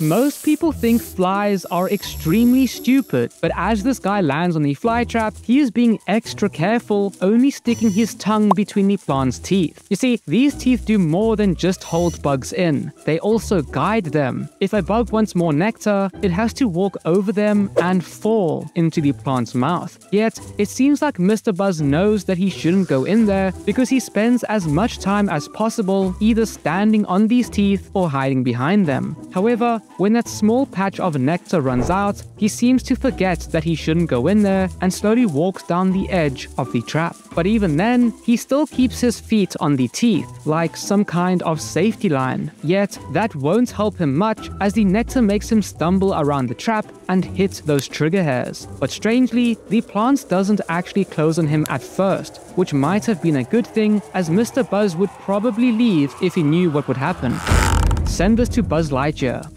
Most people think flies are extremely stupid, but as this guy lands on the fly trap, he is being extra careful, only sticking his tongue between the plant's teeth. You see, these teeth do more than just hold bugs in, they also guide them. If a bug wants more nectar, it has to walk over them and fall into the plant's mouth. Yet, it seems like Mr. Buzz knows that he shouldn't go in there because he spends as much time as possible either standing on these teeth or hiding behind them. However, when that small patch of nectar runs out, he seems to forget that he shouldn't go in there and slowly walks down the edge of the trap. But even then, he still keeps his feet on the teeth, like some kind of safety line. Yet, that won't help him much as the nectar makes him stumble around the trap and hit those trigger hairs. But strangely, the plant doesn't actually close on him at first, which might have been a good thing as Mr. Buzz would probably leave if he knew what would happen. Send this to Buzz Lightyear.